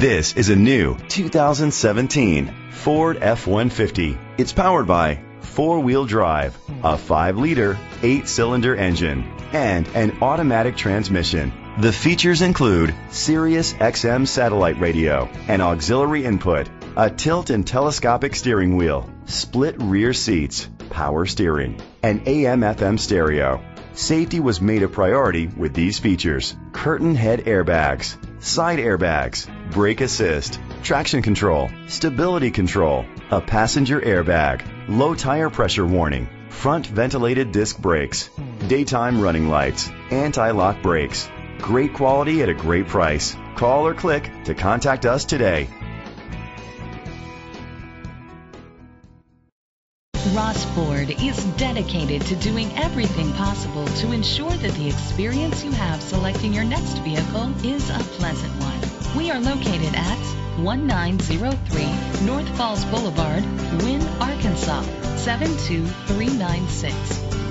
This is a new 2017 Ford F-150. It's powered by four-wheel drive, a 5-liter, 8-cylinder engine, and an automatic transmission. The features include Sirius XM satellite radio, an auxiliary input, a tilt and telescopic steering wheel, split rear seats, power steering, and AM FM stereo. Safety was made a priority with these features. Curtain head airbags, side airbags, brake assist, traction control, stability control, a passenger airbag, low tire pressure warning, front ventilated disc brakes, daytime running lights, anti-lock brakes. Great quality at a great price. Call or click to contact us today. Ross Ford is dedicated to doing everything possible to ensure that the experience you have selecting your next vehicle is a pleasant one. We are located at 1903 North Falls Boulevard, Wynne, Arkansas 72396.